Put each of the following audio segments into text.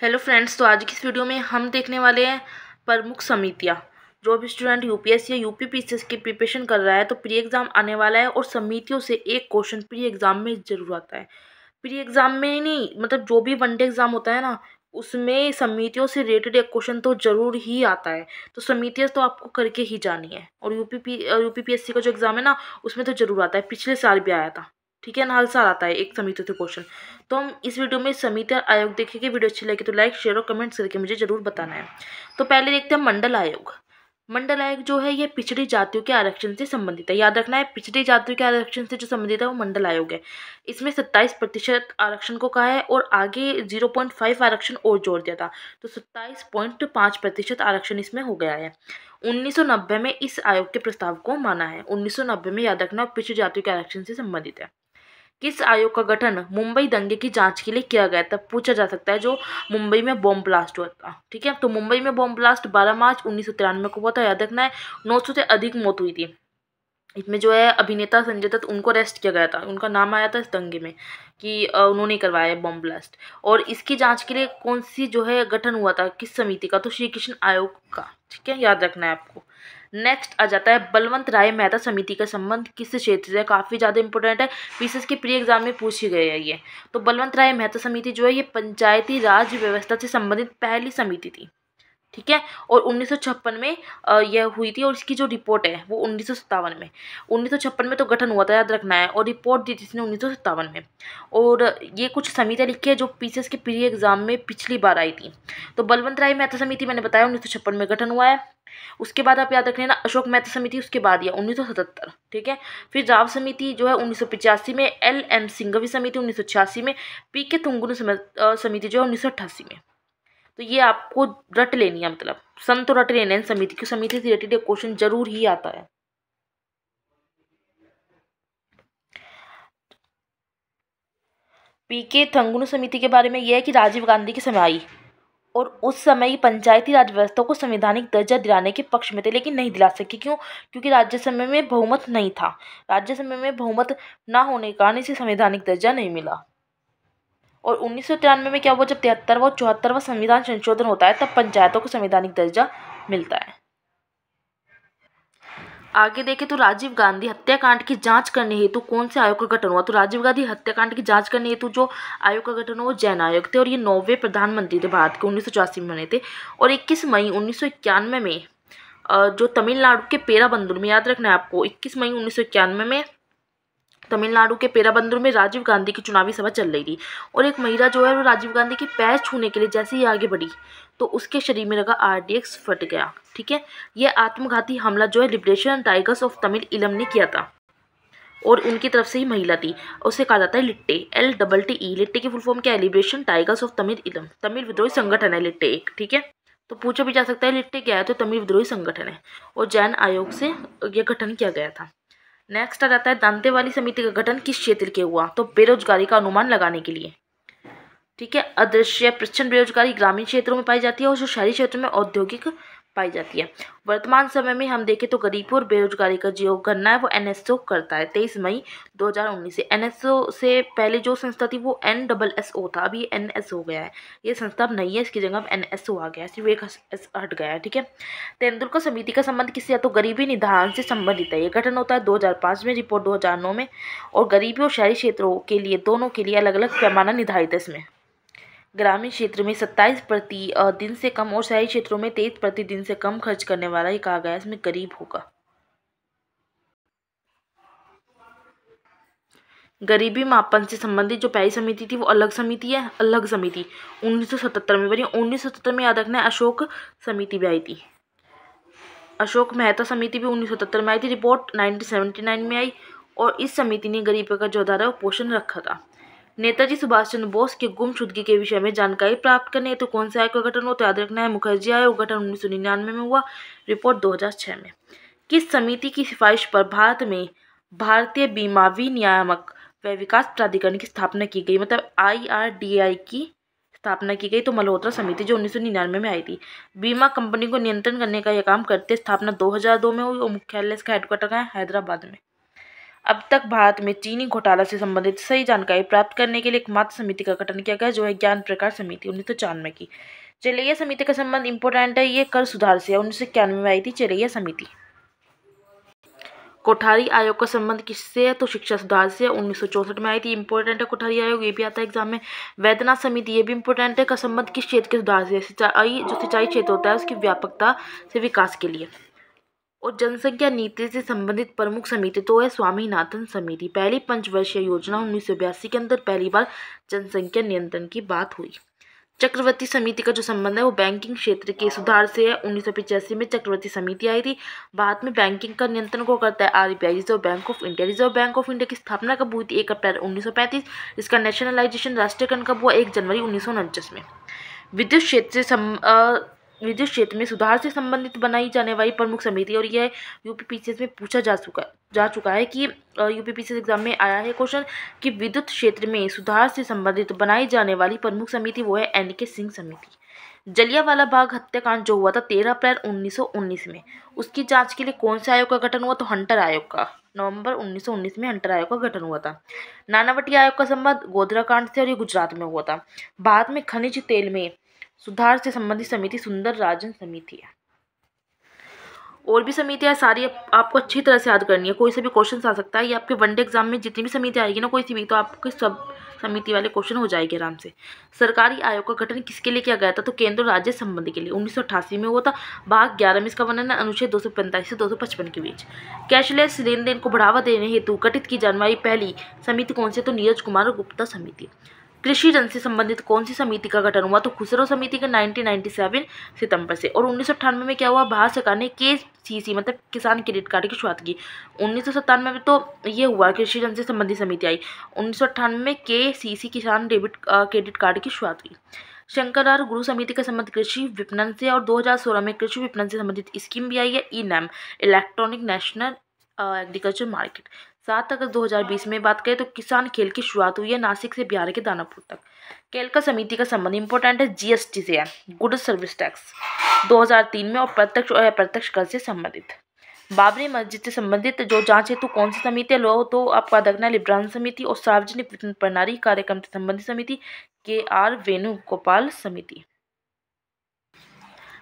Hello friends तो आज की इस वीडियो में हम देखने वाले हैं प्रमुख समितियाँ, जो भी स्टूडेंट यूपीएससी या यूपी पीसीएस की प्रिपरेशन कर रहा है तो प्री एग्ज़ाम आने वाला है और समितियों से एक क्वेश्चन प्री एग्ज़ाम में ज़रूर आता है। प्री एग्ज़ाम में ही नहीं मतलब जो भी वनडे एग्ज़ाम होता है ना, उसमें समितियों से रिलेटेड एक क्वेश्चन तो ज़रूर ही आता है। तो समितियाँ तो आपको करके ही जानी है, और यूपी पी यूपी पी का जो एग्ज़ाम है ना, उसमें तो ज़रूर आता है, पिछले साल भी आया था। ठीक है ना हर साल आता है एक समिति से क्वेश्चन तो हम इस वीडियो में समिति आयोग देखेंगे। वीडियो अच्छी लगी तो लाइक, शेयर और कमेंट्स करके मुझे ज़रूर बताना है। तो पहले देखते हैं मंडल आयोग। मंडल आयोग जो है, ये पिछड़ी जातियों के आरक्षण से संबंधित है। याद रखना है, पिछड़ी जातियों के आरक्षण से जो संबंधित है, वो मंडल आयोग है। इसमें सत्ताईस प्रतिशत आरक्षण को कहा है और आगे ज़ीरो पॉइंट फाइव आरक्षण और जोड़ दिया था। तो सत्ताईस पॉइंट पाँच प्रतिशत आरक्षण इसमें हो गया है। 1990 में इस आयोग के प्रस्ताव को माना है। 1990 में याद रखना, पिछड़ी जातियों के आरक्षण से संबंधित है। किस आयोग का गठन मुंबई दंगे की जाँच के लिए किया गया था? पूछा जा सकता है जो मुंबई में बॉम्ब ब्लास्ट हुआ था, ठीक है? तो मुंबई में बॉम्ब ब्लास्ट 12 मार्च उन्नीस सौ तिरानवे को हुआ था। याद रखना है, नौ सौ से अधिक मौत हुई थी। इसमें जो है, अभिनेता संजय दत्त, उनको अरेस्ट किया गया था। उनका नाम आया था इस दंगे में कि उन्होंने करवाया है बॉम्ब ब्लास्ट। और इसकी जाँच के लिए कौन सी जो है, गठन हुआ था, किस समिति का? तो श्री कृष्ण आयोग का, ठीक है? याद रखना है आपको। नेक्स्ट आ जाता है बलवंत राय मेहता समिति का संबंध, किस क्षेत्र से काफ़ी ज़्यादा इंपॉर्टेंट है। पीसीएस के प्री एग्ज़ाम में पूछी गई है ये। तो बलवंत राय मेहता समिति जो है, ये पंचायती राज व्यवस्था से संबंधित पहली समिति थी। ठीक है? और उन्नीस सौ छप्पन में यह हुई थी और इसकी जो रिपोर्ट है, वो उन्नीस सौ सत्तावन में। उन्नीस सौ छप्पन में तो गठन हुआ था, याद रखना है, और रिपोर्ट दी थी इसने उन्नीस सौ सत्तावन में। और ये कुछ समितियाँ लिखी है जो पीसीएस के प्री एग्ज़ाम में पिछली बार आई थी। तो बलवंत राय मेहता समिति मैंने बताया, उन्नीस सौ छप्पन में गठन हुआ है। उसके बाद आप याद रख लेना अशोक मेहता समिति, उसके बाद यह उन्नीस सौ सतहत्तर, ठीक है? फिर राव समिति जो है उन्नीस में, एल एम सिंघवी समिति उन्नीस सौ छियासी में, पी के तुंगुन समिति जो है उन्नीस सौ अट्ठासी में। तो ये आपको रट लेनी है मतलब सन तो रट लेने समिति की, समिति से रिलेटेड क्वेश्चन ज़रूर ही आता है। पी के थंगुन समिति के बारे में यह है कि राजीव गांधी के समय आई और उस समय पंचायती राज व्यवस्था को संवैधानिक दर्जा दिलाने के पक्ष में थे, लेकिन नहीं दिला सके। क्यों? क्योंकि राज्यसभा में बहुमत नहीं था। राज्यसभा में बहुमत ना होने के कारण इसे संवैधानिक दर्जा नहीं मिला। और उन्नीस सौ तिरानवे में क्या हुआ? जब तिहत्तरवा चौहत्तरवा संविधान संशोधन होता है, तब पंचायतों को संवैधानिक दर्जा मिलता है। आगे देखें तो राजीव गांधी हत्याकांड की जाँच करने हेतु कौन से आयोग का गठन हुआ? तो राजीव गांधी हत्याकांड की जाँच करने हेतु जो आयोग का गठन हुआ, वो जैन आयोग थे और ये नौवे प्रधानमंत्री थे भारत के, उन्नीस सौ चौरासी में बने थे। और इक्कीस मई उन्नीस सौ इक्यानवे में जो तमिलनाडु के पेराबंदुर में, याद रखना है आपको, इक्कीस मई उन्नीस में तमिलनाडु के पेराबंदुर में राजीव गांधी की चुनावी सभा चल रही थी और एक महिला जो है वो राजीव गांधी की पैर छूने के लिए जैसे ही आगे बढ़ी तो उसके शरीर में लगा आरडीएक्स फट गया, ठीक है? यह आत्मघाती हमला जो है लिबरेशन टाइगर्स ऑफ़ तमिल इलम ने किया था। और उनकी तरफ़ से ही महिला थी, उसे कहा जाता है LTTE, L double T E, LTTE की फुल फॉर्म क्या है? लिबरेशन टाइगर्स ऑफ़ तमिल इलम तमिल विद्रोही संगठन है लिट्टे एक, ठीक है? तो पूछा भी जा सकता है लिट्टे क्या है? तो तमिल विद्रोही संगठन है। और जैन आयोग से यह गठन किया गया था। नेक्स्ट आ जाता है दांतेवाली समिति का गठन किस क्षेत्र के हुआ? तो बेरोजगारी का अनुमान लगाने के लिए। ठीक है, अदृश्य प्रच्छन्न बेरोजगारी ग्रामीण क्षेत्रों में पाई जाती है और जो शहरी क्षेत्रों में औद्योगिक पाई जाती है। वर्तमान समय में हम देखें तो गरीबी और बेरोजगारी का जो गणना है वो एनएसओ करता है। तेईस मई 2019 से। एनएसओ से पहले जो संस्था थी वो एन डबल एस ओ था अभी एन एस हो गया है। ये संस्था अब नहीं है। इसकी जगह अब एन एस ओ आ गया है। सिर्फ़ एक एस हट गया है। ठीक है? तेंदुलकर समिति का संबंध किससे या तो गरीबी निधान से संबंधित है। ये गठन होता है दो हज़ार पाँच में, रिपोर्ट दो हज़ार नौ में। और गरीबी और शहरी क्षेत्रों के लिए, दोनों के लिए अलग अलग पैमाना निर्धारित है इसमें। ग्रामीण क्षेत्र में सत्ताईस प्रति दिन से कम और शहरी क्षेत्रों में तेईस प्रति दिन से कम खर्च करने वाला ही कहा गया इसमें गरीब होगा। गरीबी मापन से संबंधित जो पहली समिति थी वो अलग समिति है, अलग समिति। 1977 में बनी 1977 में याद रखना अशोक समिति भी आई थी। अशोक मेहता समिति भी 1977 में आई थी, रिपोर्ट 1979 में आई और इस समिति ने गरीबी का जो आधार है वो पोषण रखा था। नेताजी सुभाष चंद्र बोस के गुमशुदगी के विषय में जानकारी प्राप्त करने हेतु तो कौन से आयोग का गठन हो तो याद रखना है, मुखर्जी आयोग, गठन उन्नीस सौ निन्यानवे में हुआ, रिपोर्ट 2006 में। किस समिति की सिफारिश पर भारत में भारतीय बीमा विनियामक व विकास प्राधिकरण की स्थापना की गई? मतलब आई की स्थापना की गई तो मल्होत्रा समिति जो उन्नीस सौ निन्यानवे में आई थी। बीमा कंपनी को नियंत्रण करने का यह काम करते स्थापना 2002 में हुई और मुख्यालय इसका हेडक्वार्टर है हैदराबाद में। अब तक भारत में चीनी घोटाला से संबंधित सही जानकारी प्राप्त करने के लिए एकमात्र समिति का गठन किया गया, जो है ज्ञान प्रकाश समिति उन्नीस सौ चौरानवे की। चलिए समिति का संबंध इंपॉर्टेंट है, ये कर सुधार से, उन्नीस सौ इक्यानवे में आई थी, चलिए समिति। कोठारी आयोग का संबंध किससे है? तो शिक्षा सुधार से, उन्नीस सौ चौसठ में आई थी इंपॉर्टेंट है कोठारी आयोग, ये भी आता है एग्ज़ाम में। वैद्यनाथ समिति, ये भी इंपॉर्टेंट है, का संबंध किस क्षेत्र के सुधार से सिंचाई, जो सिंचाई क्षेत्र होता है, उसकी व्यापकता से विकास के लिए। और जनसंख्या नीति से संबंधित प्रमुख समिति तो है स्वामीनाथन समिति। पहली पंचवर्षीय योजना उन्नीस के अंदर पहली बार जनसंख्या नियंत्रण की बात हुई। चक्रवर्ती समिति का जो संबंध है वो बैंकिंग क्षेत्र के सुधार से है। उन्नीस में चक्रवर्ती समिति आई थी। बाद में बैंकिंग का नियंत्रण को करता है RBI reserve bank of India. Reserve bank of India की स्थापना कब हुई थी? एक अप्रैल उन्नीस सौ पैंतीस। इसका नेशनलाइजेशन राष्ट्रीयकरण कब हुआ? एक जनवरी उन्नीस सौ उनचास में। विद्युत क्षेत्र से विद्युत क्षेत्र में सुधार से संबंधित बनाई जाने वाली प्रमुख समिति और यह यूपीपीसीएस में पूछा जा चुका जा चुका है कि यूपीपीसीएस एग्ज़ाम में आया है क्वेश्चन कि विद्युत क्षेत्र में सुधार से संबंधित बनाई जाने वाली प्रमुख समिति वो है एन के सिंह समिति। जलियावाला बाग हत्याकांड जो हुआ था तेरह अप्रैल उन्नीस सौ उन्नीस में। उसकी जाँच के लिए कौन से आयोग का गठन हुआ? तो हंटर आयोग का। नवंबर 1919 में हंटर आयोग का गठन हुआ था। नानावटी आयोग का संबंध गोधरा कांड से और ये गुजरात में हुआ था। बाद में खनिज तेल में सुधार से संबंधित समिति सुंदर राजन समिति है। और भी समितियाँ सारी आपको अच्छी तरह से याद करनी है। कोई से भी क्वेश्चन आ सकता है, ये आपके वनडे एग्ज़ाम में जितनी भी समिति आएगी ना, कोई सी भी तो आपके सब समिति वाले क्वेश्चन हो जाएँगे आराम से। सरकारी आयोग का गठन किसके लिए किया गया था? तो केंद्र राज्य संबंधी के लिए। उन्नीस सौ अठासी में हुआ था। भाग ग्यारह में इसका वर्णन अनुच्छेद दो सौ पैंतालीस से दो सौ पचपन के बीच। कैशलेस लेन को बढ़ावा देने हेतु गठित की जाने वाली पहली समिति कौन सी तो नीरज कुमार गुप्ता समिति। कृषि ऋण से संबंधित कौन सी समिति का गठन हुआ? तो खुसरो समिति का 1997 सितंबर से। और उन्नीस में क्या हुआ? भारत सरकार ने के सी मतलब किसान क्रेडिट कार्ड की शुरुआत की। उन्नीस में तो ये हुआ, कृषि ऋण से संबंधित समिति आई। उन्नीस में के सी सी किसान डेबिट क्रेडिट कार्ड की शुरुआत की। शंकरार गुरु समिति का संबंध कृषि विपणन से और 2016 में कृषि विपणन से संबंधित स्कीम भी आई है, e NAM, electronic national agriculture market. सात अगस्त 2020 में बात करें तो किसान खेल की शुरुआत हुई है नासिक से बिहार के दानापुर तक। केलका समिति का संबंध इंपॉर्टेंट है जीएसटी से है गुड सर्विस टैक्स 2003 में और प्रत्यक्ष और अप्रत्यक्ष कर से संबंधित। बाबरी मस्जिद से संबंधित जो जाँच हेतु तो कौन सी समिति है लो तो आपका देखना लिब्रान समिति और सार्वजनिक वितरण प्रणाली कार्यक्रम से संबंधित समिति के आर वेणुगोपाल समिति।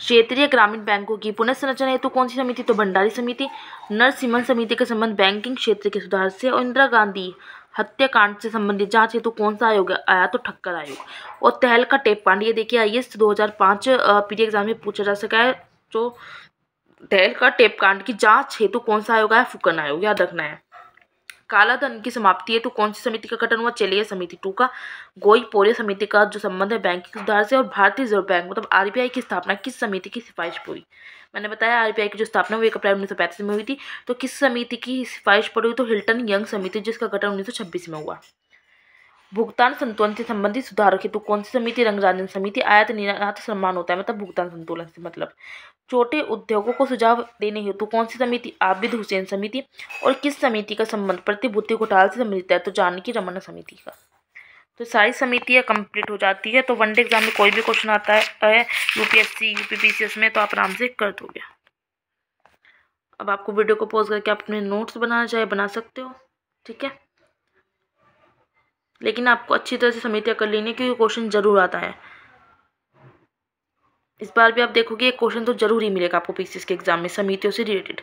क्षेत्रीय ग्रामीण बैंकों की पुनर्संरचना हेतु तो कौन सी समिति? तो भंडारी समिति नरसिम्हन समिति का संबंध बैंकिंग क्षेत्र के सुधार से और इंदिरा गांधी हत्याकांड से संबंधित जाँच हेतु तो कौन सा आयोग आया? तो ठक्कर आयोग। और तहल का टेप ये देखिए आई एस दो हज़ार पाँच एग्ज़ाम में पूछा जा सका है। जो तहल का टेप कांड की जाँच हेतु कौन सा आयोग आया? फुकन आयोग, याद रखना है। काला धन की समाप्ति है तो कौन सी समिति का गठन हुआ? चलिए समिति टू का। गोई पोरे समिति का जो संबंध है बैंकिंग सुधार से और भारतीय रिज़र्व बैंक मतलब आरबीआई की स्थापना, किस समिति की सिफारिश पूरी? मैंने बताया आरबीआई की जो स्थापना हुई एक अप्रैल उन्नीस सौ पैंतीस में हुई थी तो किस समिति की सिफारिश पड़ी हुई? तो हिल्टन यंग समिति, जिसका गठन उन्नीस सौ छब्बीस में हुआ। भुगतान संतुलन से संबंधित सुधार हेतु कौन सी समिति, रंगराजन समिति, आयात निर्यात सम्मान होता है? मतलब भुगतान संतुलन से मतलब। छोटे उद्योगों को सुझाव देने हेतु कौन सी समिति, आबिद हुसैन समिति और किस समिति का संबंध? प्रतिभूति घोटाल से संबंधित है तो जानकी रमन समिति का। तो सारी समितियाँ कंप्लीट हो जाती है तो वनडे एग्ज़ाम में कोई भी क्वेश्चन आता है, यूपीएससी यूपीपीसीएस में तो आप आराम से कर दोगे। अब आपको वीडियो को पोज करके अपने नोट्स बनाना चाहे, बना सकते हो, ठीक है? लेकिन आपको अच्छी तरह से समितियाँ कर लेनी है क्योंकि क्वेश्चन ज़रूर आता है। इस बार भी आप देखोगे क्वेश्चन तो ज़रूर ही मिलेगा आपको पीसीएस के एग्ज़ाम में, समितियों से रिलेटेड